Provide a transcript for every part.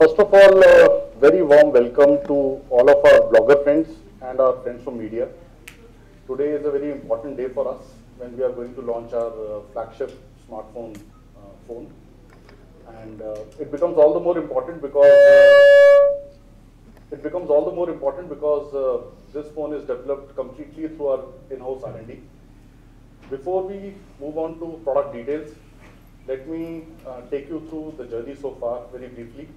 First of all, uh, very warm welcome to all of our blogger friends and our friends from media. Today is a very important day for us when we are going to launch our uh, flagship smartphone uh, phone. And uh, it becomes all the more important because uh, it becomes all the more important because uh, this phone is developed completely through our in-house R&D. Before we move on to product details, let me take you through the journey so far very briefly,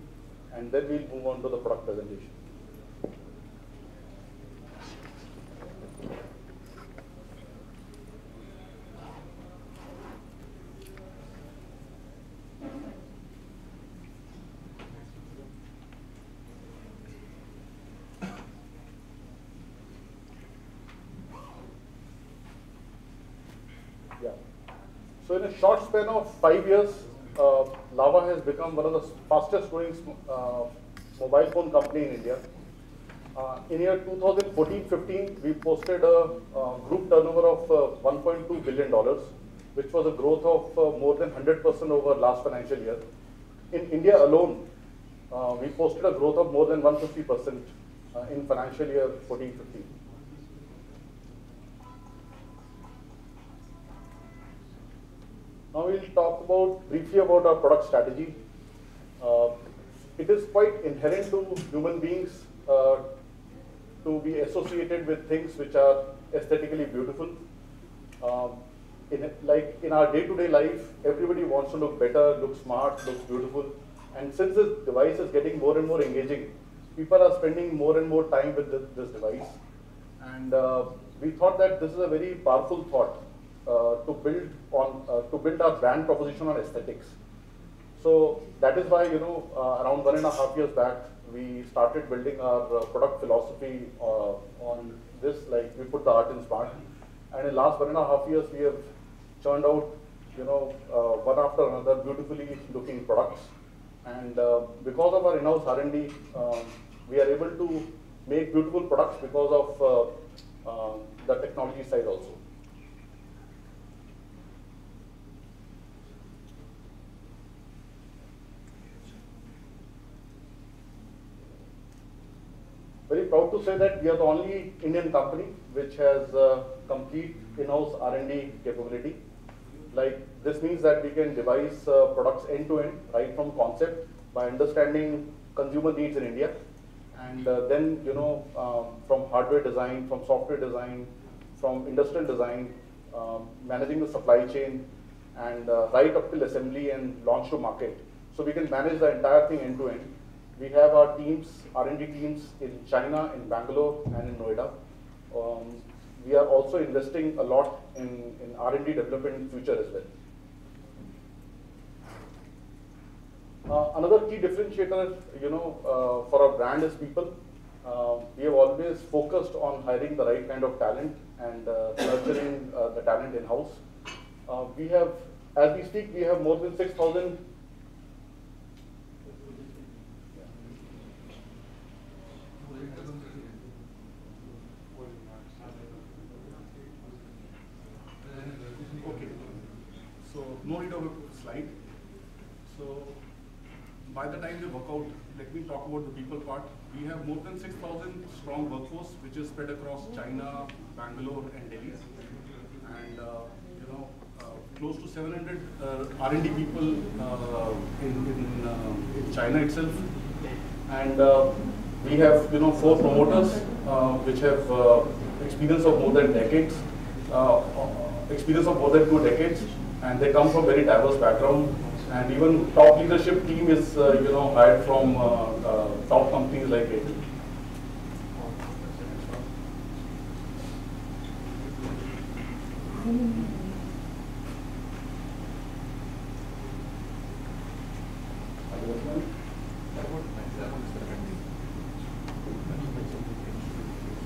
and then we'll move on to the product presentation. So in a short span of five years, uh, Lava has become one of the fastest growing uh, mobile phone company in India. Uh, in year 2014-15, we posted a uh, group turnover of uh, 1.2 billion dollars, which was a growth of uh, more than 100% over last financial year. In India alone, uh, we posted a growth of more than 150% uh, in financial year 14-15. Now we'll talk about briefly about our product strategy. Uh, it is quite inherent to human beings uh, to be associated with things which are aesthetically beautiful. Um, in like in our day-to-day life, everybody wants to look better, look smart, look beautiful. And since this device is getting more and more engaging, people are spending more and more time with this, this device. And uh, we thought that this is a very powerful thought to build on uh, to build our brand proposition on aesthetics. So that is why you know uh, around one and a half years back we started building our uh, product philosophy uh, on this. Like we put the art in smart, and in last one and a half years we have churned out you know uh, one after another beautifully looking products. And uh, because of our in-house R&D, um, we are able to make beautiful products because of uh, uh, the technology side also. Very proud to say that we are the only Indian company which has uh, complete in-house R&D capability. Like this means that we can devise uh, products end to end, right from concept by understanding consumer needs in India, and uh, then you know um, from hardware design, from software design, from industrial design, um, managing the supply chain, and uh, right up till assembly and launch to market. So we can manage the entire thing end to end. We have our teams, R&D teams in China, in Bangalore, and in Noida. Um, we are also investing a lot in, in R&D development in future as well. Uh, another key differentiator, you know, uh, for our brand is people. Uh, we have always focused on hiring the right kind of talent and uh, nurturing uh, the talent in-house. Uh, we have, as we speak, we have more than 6,000 No need of a slide. So by the time they work out, let me talk about the people part. We have more than 6,000 strong workforce, which is spread across China, Bangalore, and Delhi. And uh, you know, uh, close to 700 uh, R&D people uh, in in, uh, in China itself. and uh, we have you know four promoters which have experience of more than decades, experience of more than two decades, and they come from very diverse background. And even top leadership team is uh, you know hired from uh, uh, top companies like it.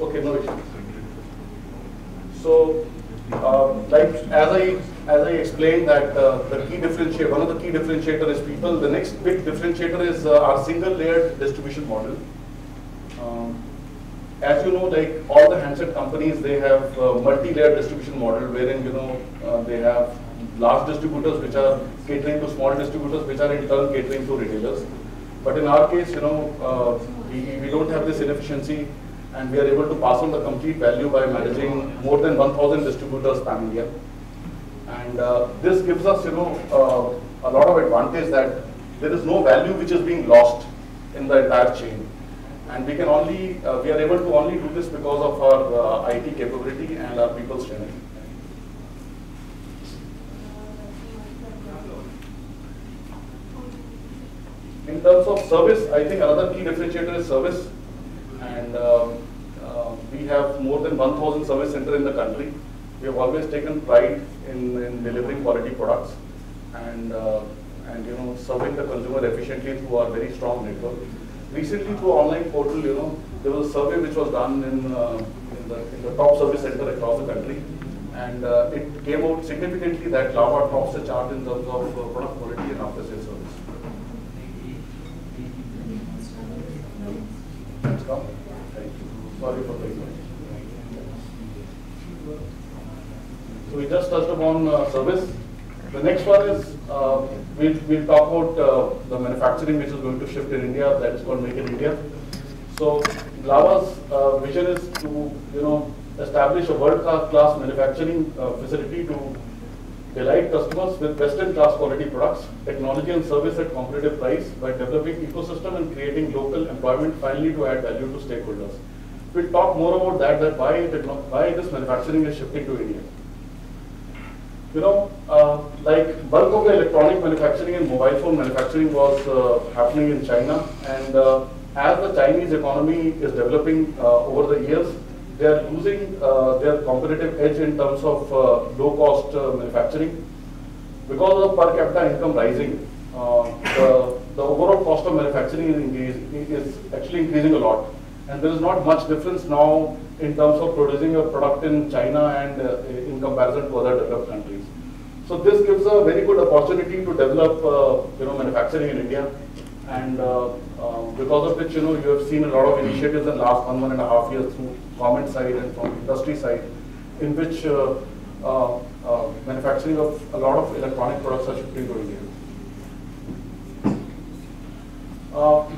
Okay, no issues. So, uh, like as I as I explained that uh, the key differentiator, one of the key differentiator is people. The next big differentiator is uh, our single layered distribution model. Um, as you know, like all the handset companies, they have uh, multi-layered distribution model wherein you know uh, they have large distributors which are catering to small distributors which are in turn catering to retailers. But in our case, you know, uh, we, we don't have this inefficiency and we are able to pass on the complete value by managing more than 1,000 distributors pan-India. And uh, this gives us, you know, uh, a lot of advantage that there is no value which is being lost in the entire chain. And we can only, uh, we are able to only do this because of our uh, IT capability and our people strength. In terms of service, I think another key differentiator is service. And um, uh, we have more than 1,000 service centers in the country. We have always taken pride in, in delivering quality products and, uh, and you know, serving the consumer efficiently through our very strong network. Recently through online portal, you know, there was a survey which was done in, uh, in, the, in the top service center across the country. And uh, it came out significantly that Lava tops the chart in terms of uh, product quality and after sales service. Thank you. Sorry for the So we just touched upon uh, service. The next one is uh, we'll, we'll talk about uh, the manufacturing which is going to shift in India. That is called Make in India. So Lava's uh, vision is to you know establish a world-class manufacturing uh, facility to delight customers with best-in-class quality products, technology and service at competitive price by developing ecosystem and creating local employment finally to add value to stakeholders. We'll talk more about that, that why, why this manufacturing is shifting to India. You know, uh, like bulk of the electronic manufacturing and mobile phone manufacturing was uh, happening in China and uh, as the Chinese economy is developing uh, over the years, they are losing uh, their competitive edge in terms of uh, low-cost manufacturing. Because of per capita income rising, the, the overall cost of manufacturing is, is actually increasing a lot. And there is not much difference now in terms of producing a product in China and in comparison to other developed countries. So this gives a very good opportunity to develop, uh, you know, manufacturing in India and uh, uh, because of which you know you have seen a lot of initiatives in the last one one and a half years through government side and from industry side, in which uh, uh, uh manufacturing of a lot of electronic products are shifting to India.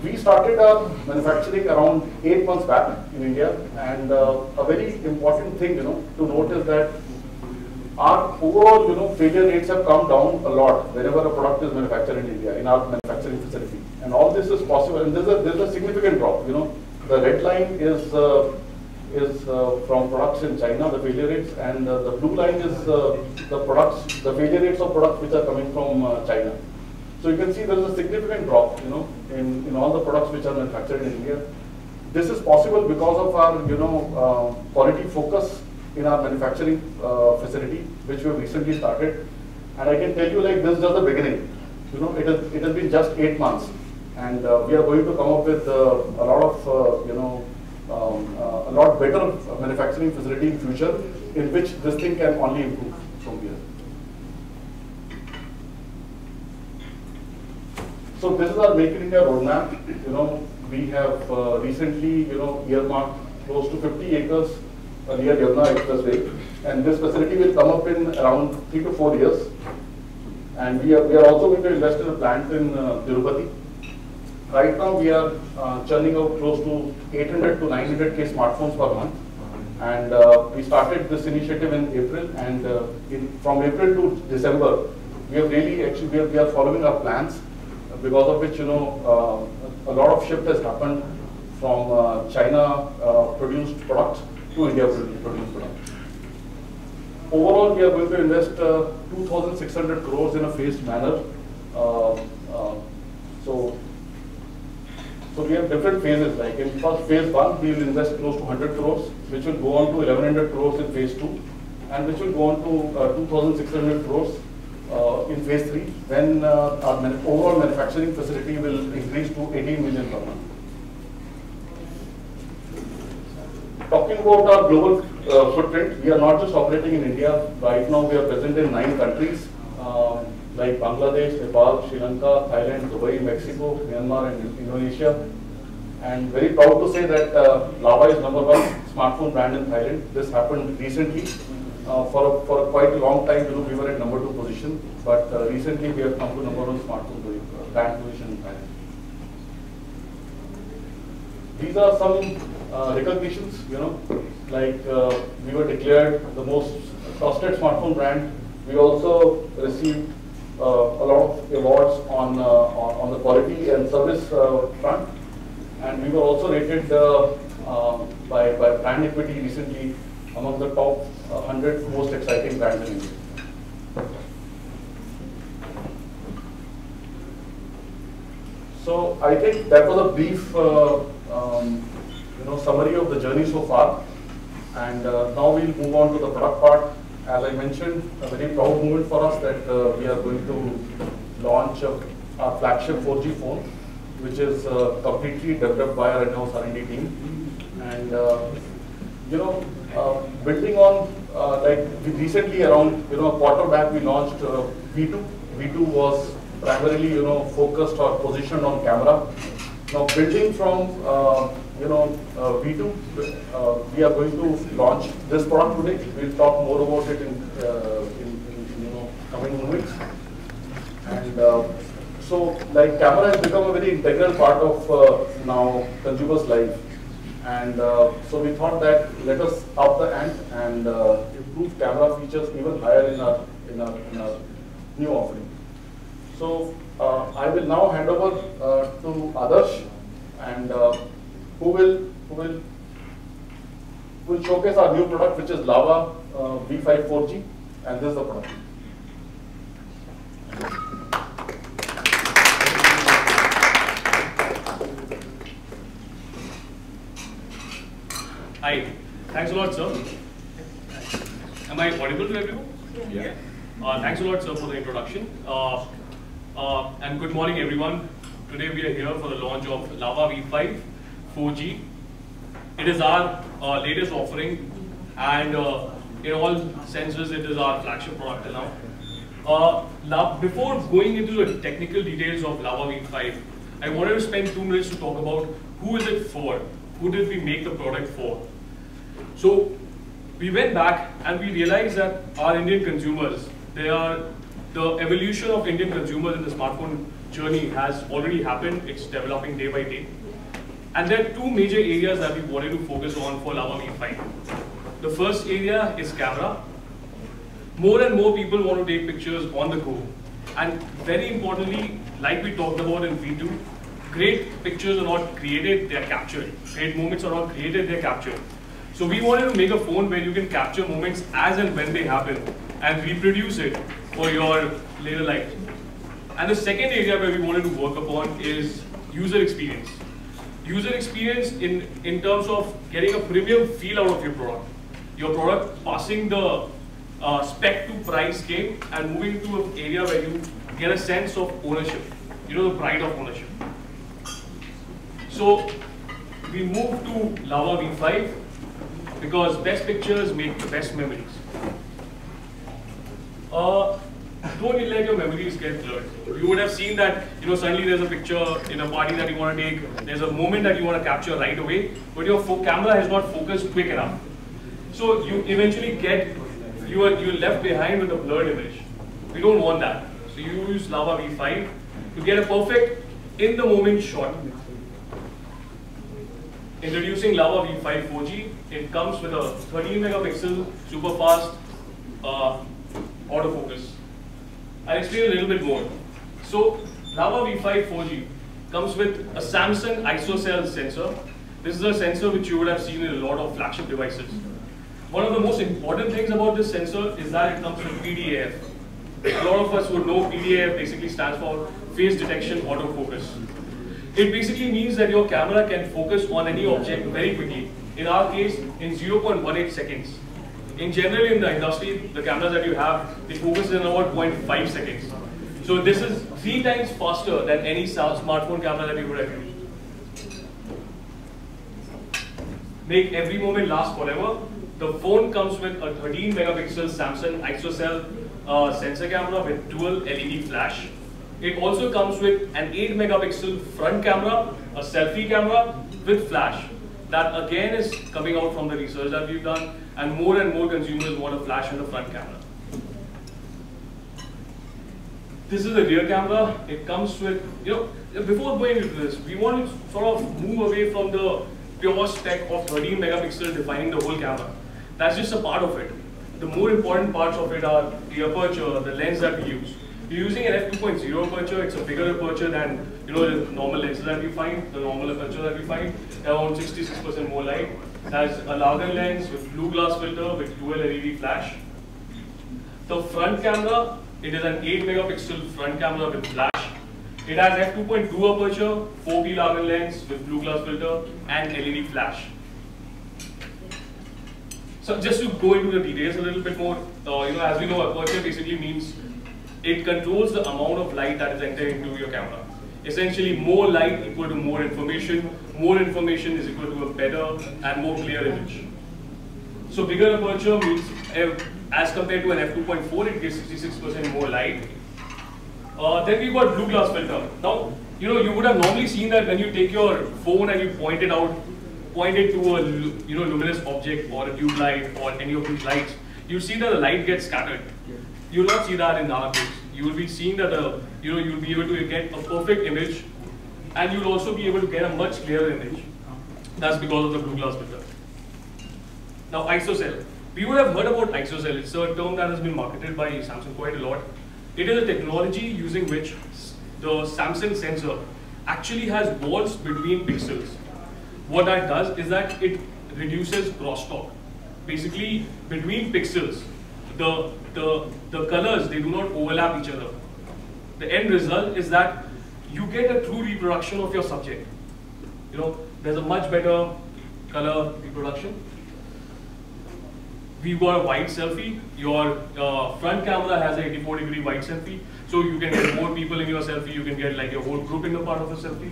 We started our manufacturing around eight months back in India, and a very important thing you know to note is that our overall, you know, failure rates have come down a lot whenever a product is manufactured in India, in our manufacturing facility. And all this is possible, and there's a, there's a significant drop, you know. The red line is, uh, is uh, from products in China, the failure rates, and uh, the blue line is uh, the products, the failure rates of products which are coming from uh, China. So you can see there is a significant drop, you know, in, in all the products which are manufactured in India. This is possible because of our, you know, uh, quality focus in our manufacturing uh, facility, which we have recently started. And I can tell you like this is just the beginning. You know, it has, it has been just eight months. And uh, we are going to come up with uh, a lot of, uh, you know, um, uh, a lot better manufacturing facility in future in which this thing can only improve from here. So this is our Make in India roadmap. You know, we have uh, recently, you know, earmarked close to 50 acres near Yamuna Expressway. And this facility will come up in around three to four years. And we are, we are also going to invest in a plant in uh, Tirupati. Right now we are uh, churning out close to 800 to 900k smartphones per month. And uh, we started this initiative in April and uh, in, from April to December, we have really actually, we are, we are following our plans because of which, you know, uh, a lot of shift has happened from uh, China produced products produced. Overall, we are going to invest uh, 2,600 crores in a phased manner. Uh, uh, so, so we have different phases. Like in first phase one, we will invest close to 100 crores, which will go on to 1,100 crores in phase two, and which will go on to uh, 2,600 crores uh, in phase three. Then uh, our overall manufacturing facility will increase to 18 million per month. About our global uh, footprint, we are not just operating in India. Right now, we are present in nine countries um, like Bangladesh, Nepal, Sri Lanka, Thailand, Dubai, Mexico, Myanmar, and Indonesia. And very proud to say that uh, Lava is number one smartphone brand in Thailand. This happened recently. Uh, for, a, for a quite a long time, you know, we were at number two position, but uh, recently we have come to number one smartphone brand position in Thailand. these are some uh, recognitions, you know, like uh, we were declared the most trusted smartphone brand. We also received uh, a lot of awards on, uh, on, the quality and service uh, front. And we were also rated uh, um, by, by Brand Equity recently among the top 100 most exciting brands in India. So I think that was a brief, uh, um, know, summary of the journey so far. And uh, now we'll move on to the product part. As I mentioned, a very proud moment for us that uh, we are going to launch uh, our flagship 4G phone, which is uh, completely developed by our in-house R&D team. And uh, you know, building on like recently around you know a quarter back we launched uh, V2. V2 was primarily you know focused or positioned on camera. Now building from you know uh, V2, uh, we are going to launch this product today. We'll talk more about it in, uh, in, in you know coming moments. And uh, so like camera has become a very integral part of uh, now consumers' life. And uh, so we thought that let us up the ante and improve camera features even higher in our, in our, in our new offering. So I will now hand over to Adarsh who will who will will showcase our new product which is Lava uh, V5 4G and this is the product. Hi. Thanks a lot, sir. Am I audible to everyone? Yeah. Uh, thanks a lot, sir, for the introduction. Uh, uh, and good morning, everyone. Today we are here for the launch of Lava V5 4G. It is our uh, latest offering, and uh, in all senses, it is our flagship product now. Uh, before going into the technical details of Lava V5, I wanted to spend two minutes to talk about who is it for? Who did we make the product for? So we went back and we realized that our Indian consumers, they are the evolution of Indian consumers in the smartphone journey has already happened. It's developing day by day. And there are two major areas that we wanted to focus on for Lava V5. The first area is camera. More and more people want to take pictures on the go. And very importantly, like we talked about in V2, great pictures are not created, they are captured. Great moments are not created, they are captured. So we wanted to make a phone where you can capture moments as and when they happen and reproduce it for your later life. And the second area where we wanted to work upon is user experience. User experience in, in terms of getting a premium feel out of your product. Your product passing the uh, spec to price game and moving to an area where you get a sense of ownership. You know, the pride of ownership. So we move to Lava V5 because best pictures make the best memories. Uh, don't let your memories get blurred. You would have seen that, you know, suddenly there's a picture in a party that you want to take, there's a moment that you want to capture right away, but your camera has not focused quick enough. So you eventually get, you are you're left behind with a blurred image. We don't want that. So you use Lava V5 to get a perfect in the moment shot. Introducing Lava V5 4G, it comes with a 13 megapixel super fast uh, autofocus. I'll explain a little bit more. So Lava V5 4G comes with a Samsung ISOCELL sensor. This is a sensor which you would have seen in a lot of flagship devices. One of the most important things about this sensor is that it comes with PDAF. A lot of us would know PDAF basically stands for Phase detection autofocus. It basically means that your camera can focus on any object very quickly. In our case, in 0.18 seconds. In general, in the industry, the cameras that you have, they focus in about 0.5 seconds. So this is three times faster than any smartphone camera that you would have used. Make every moment last forever. The phone comes with a 13 megapixel Samsung ISOCELL uh, sensor camera with dual LED flash. It also comes with an 8 megapixel front camera, a selfie camera with flash. That again is coming out from the research that we've done, and more and more consumers want a flash in the front camera. This is the rear camera. It comes with, you know, before going into this, we want to sort of move away from the pure spec of 13 megapixel defining the whole camera. That's just a part of it. The more important parts of it are the aperture, the lens that we use. We're using an f2.0 aperture. It's a bigger aperture than you know the normal lenses that we find, the normal aperture that we find, around 66% more light. It has a larger lens with blue glass filter with dual LED flash. The front camera, it is an 8 megapixel front camera with flash. It has f2.2 aperture, 4K larger lens with blue glass filter and LED flash. So just to go into the details a little bit more, uh, you know, as we know, aperture basically means it controls the amount of light that is entering into your camera. Essentially, more light equal to more information. More information is equal to a better and more clear image. So bigger aperture means, as compared to an f2.4, it gives 66% more light. Uh, then we got blue glass filter. Now, you know, you would have normally seen that when you take your phone and you point it out, point it to a you know luminous object or a tube light or any of these lights, you see that the light gets scattered. You will not see that in our case. You will be seeing that the, you know, you'll be able to get a perfect image and you'll also be able to get a much clearer image. That's because of the blue glass filter. Now ISOCELL. We would have heard about ISOCELL. It's a term that has been marketed by Samsung quite a lot. It is a technology using which the Samsung sensor actually has walls between pixels. What that does is that it reduces crosstalk. Basically, between pixels, the, the, the colors, they do not overlap each other. The end result is that you get a true reproduction of your subject. You know, there's a much better color reproduction. We've got a wide selfie. Your uh, front camera has a 84 degree wide selfie. So you can get more people in your selfie. You can get like your whole group in the part of the selfie.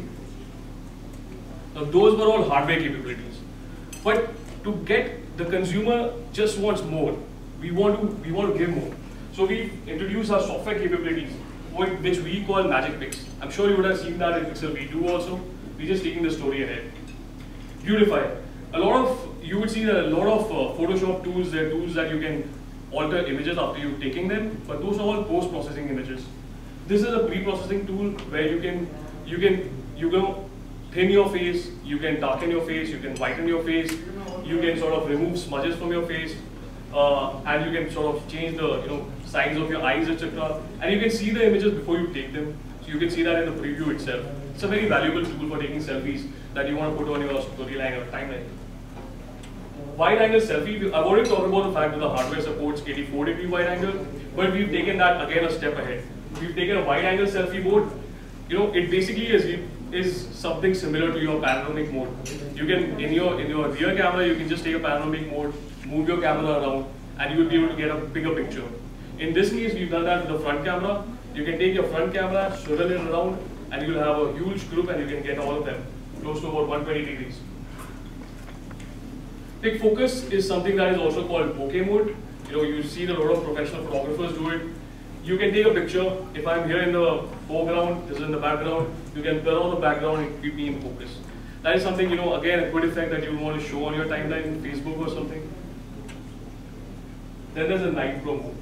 Now those were all hardware capabilities. But to get the consumer just wants more we want to we want to give more. So we introduce our software capabilities, which we call Magic Pix. I'm sure you would have seen that in Pixel V2 also. We're just taking the story ahead. Beautify. A lot of you would see a lot of uh, Photoshop tools, are tools that you can alter images after you've taken them, but those are all post-processing images. This is a pre-processing tool where you can you can you can thin your face, you can darken your face, you can whiten your face, you can sort of remove smudges from your face, uh, and you can sort of change the you know size of your eyes, etc. And you can see the images before you take them. So you can see that in the preview itself. It's a very valuable tool for taking selfies that you want to put on your storyline or timeline. Wide angle selfie, I've already talked about the fact that the hardware supports 84 degree wide angle, but we've taken that again a step ahead. We've taken a wide angle selfie mode. You know, it basically is is something similar to your panoramic mode. You can in your in your rear camera, you can just take a panoramic mode move your camera around, and you will be able to get a bigger picture. In this case, we've done that with the front camera. You can take your front camera, swivel it around, and you'll have a huge group and you can get all of them, close to about 120 degrees. Big focus is something that is also called bokeh mode. You know, you see a lot of professional photographers do it. You can take a picture. If I'm here in the foreground, this is in the background, you can blur out the background and keep me in focus. That is something, you know, again, a good effect that you want to show on your timeline, Facebook or something. Then there's a night mode.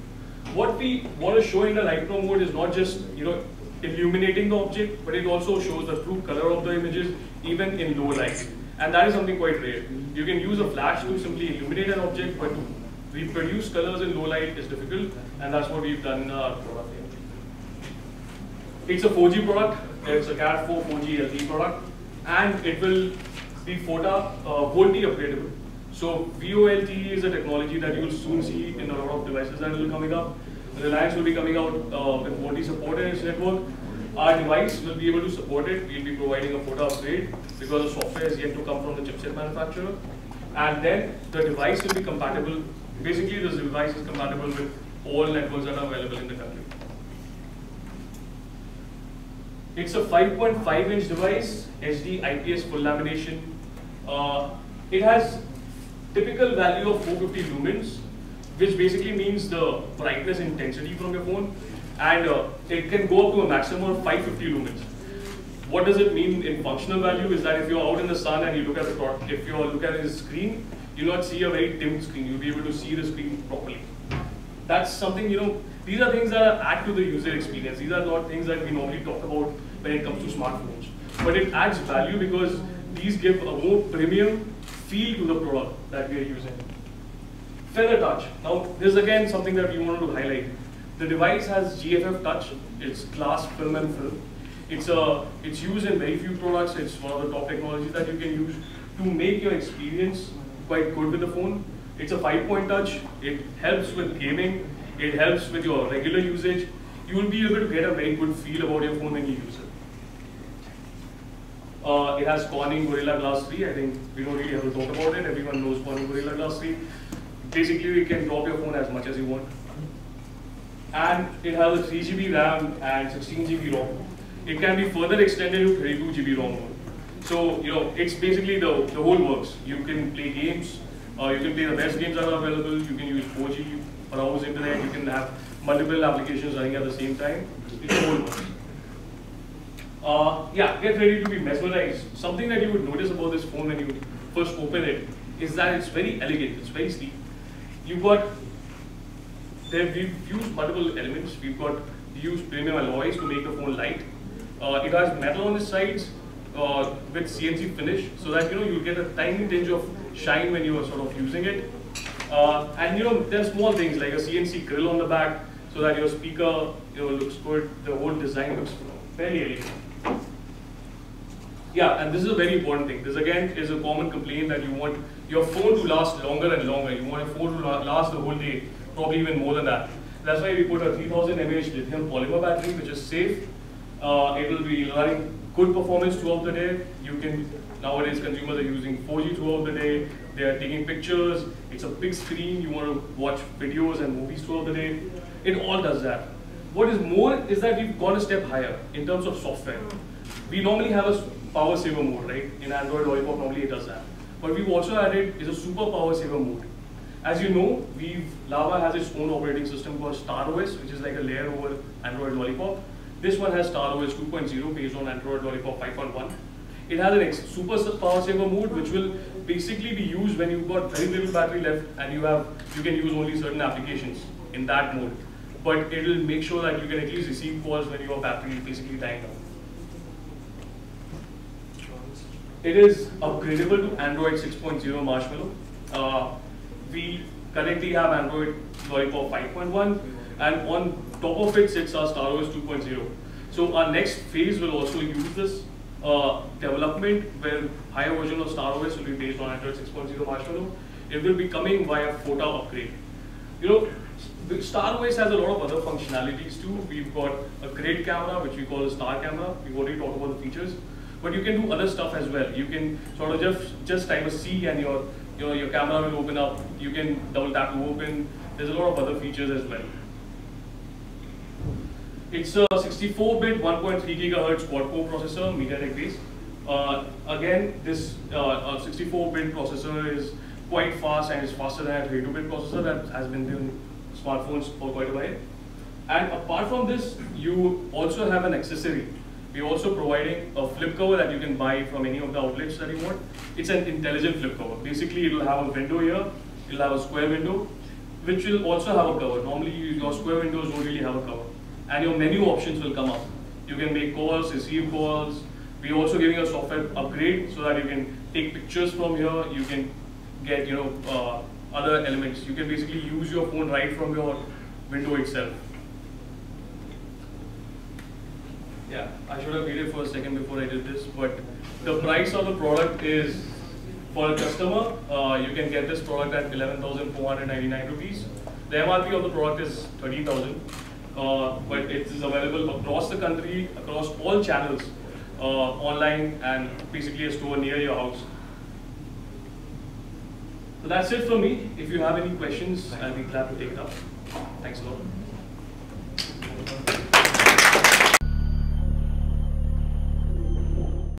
What we want to show in the night mode is not just you know illuminating the object, but it also shows the true color of the images even in low light. And that is something quite rare. You can use a flash to simply illuminate an object, but to reproduce colors in low light is difficult, and that's what we've done in our product. It's a 4G product. It's a CAT 4 4G LTE product, and it will be FOTA uh, VoLTE upgradable. So VoLTE is a technology that you will soon see in a lot of devices that will be coming up. Reliance will be coming out uh, with VoLTE support in its network. Our device will be able to support it. We'll be providing a FOTA upgrade because the software is yet to come from the chipset manufacturer. And then the device will be compatible. Basically, this device is compatible with all networks that are available in the country. It's a 5.5 inch device, HD IPS full lamination. Uh, it has typical value of 450 lumens, which basically means the brightness intensity from your phone, and uh, it can go up to a maximum of 550 lumens. What does it mean in functional value is that if you're out in the sun and you look at the if you look at the screen, you'll not see a very dim screen. You'll be able to see the screen properly. That's something you know. These are things that add to the user experience. These are not things that we normally talk about when it comes to smartphones. But it adds value because these give a more premium feel to the product that we are using. Feather touch. Now, this is again something that we wanted to highlight. The device has GFF touch. It's glass film and film. It's a it's used in very few products. It's one of the top technologies that you can use to make your experience quite good with the phone. It's a five-point touch. It helps with gaming. It helps with your regular usage. You will be able to get a very good feel about your phone when you use it. Uh, it has Corning Gorilla Glass 3. I think we don't really have to talk about it. Everyone knows Corning Gorilla Glass 3. Basically, you can drop your phone as much as you want. And it has a 3 GB RAM and 16 GB ROM. It can be further extended to 32 GB ROM. So, you know, it's basically the, the whole works. You can play games, uh, you can play the best games that are available, you can use 4G, browse internet, you can have multiple applications running at the same time. It's whole works. Uh, yeah, get ready to be mesmerized. Something that you would notice about this phone when you first open it is that it's very elegant, it's very sleek. You've got, we've used multiple elements. We've got used premium alloys to make the phone light. Uh, it has metal on the sides uh, with CNC finish so that you know you'll get a tiny tinge of shine when you are sort of using it. Uh, and you know, there's small things like a CNC grill on the back so that your speaker you know looks good. The whole design looks very elegant. Yeah, and this is a very important thing. This again is a common complaint that you want your phone to last longer and longer. You want your phone to last the whole day, probably even more than that. That's why we put a 3000 mAh lithium polymer battery, which is safe. Uh, it will be running good performance throughout the day. You can, nowadays consumers are using 4G throughout the day. They are taking pictures. It's a big screen. You want to watch videos and movies throughout the day. It all does that. What is more is that we've gone a step higher in terms of software. We normally have a power saver mode, right? In Android Lollipop, normally it does that. But we've also added is a super power saver mode. As you know, we've Lava has its own operating system called StarOS, which is like a layer over Android Lollipop. This one has StarOS 2.0 based on Android Lollipop 5.1. It has an super power saver mode, which will basically be used when you've got very little battery left and you have you can use only certain applications in that mode. But it will make sure that you can at least receive calls when your battery is basically dying down. It is upgradable to Android 6.0 Marshmallow. Uh, we currently have Android Lollipop 5.1 and on top of it sits our StarOS 2.0. So our next phase will also use this uh, development where higher version of StarOS will be based on Android 6.0 Marshmallow. It will be coming via FOTA upgrade. You know, StarOS has a lot of other functionalities too. We've got a great camera, which we call a star camera. We've already talked about the features. But you can do other stuff as well. You can sort of just, just type a C and your, your, your camera will open up. You can double tap to open. There's a lot of other features as well. It's a 64-bit 1.3 gigahertz quad-core processor, MediaTek based. Uh, again, this 64-bit uh, processor is quite fast and is faster than a 32-bit processor that has been in smartphones for quite a while. And apart from this, you also have an accessory we're also providing a flip cover that you can buy from any of the outlets that you want. It's an intelligent flip cover. Basically, it'll have a window here, it'll have a square window, which will also have a cover. Normally, your square windows don't really have a cover. And your menu options will come up. You can make calls, receive calls. We're also giving a software upgrade so that you can take pictures from here. You can get, you know, uh, other elements. You can basically use your phone right from your window itself. Yeah, I should have waited for a second before I did this, but the price of the product is, for a customer, uh, you can get this product at 11,499 rupees. The MRP of the product is 13,000, uh, but it is available across the country, across all channels, uh, online and basically a store near your house. So that's it from me. If you have any questions, I'll be glad to take it up. Thanks a lot.